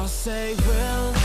I'll say, Will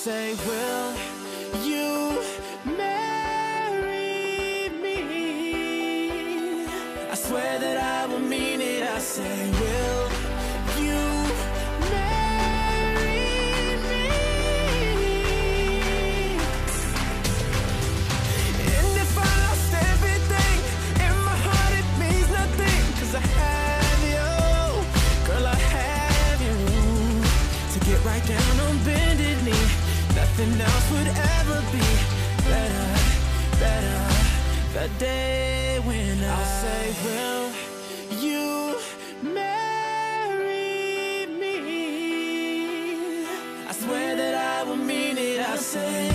say, Will you marry me? I swear that I will mean it. I say, nothing else would ever be better, better. The day when I'll say, Will you marry me? I swear that I will mean it. I say,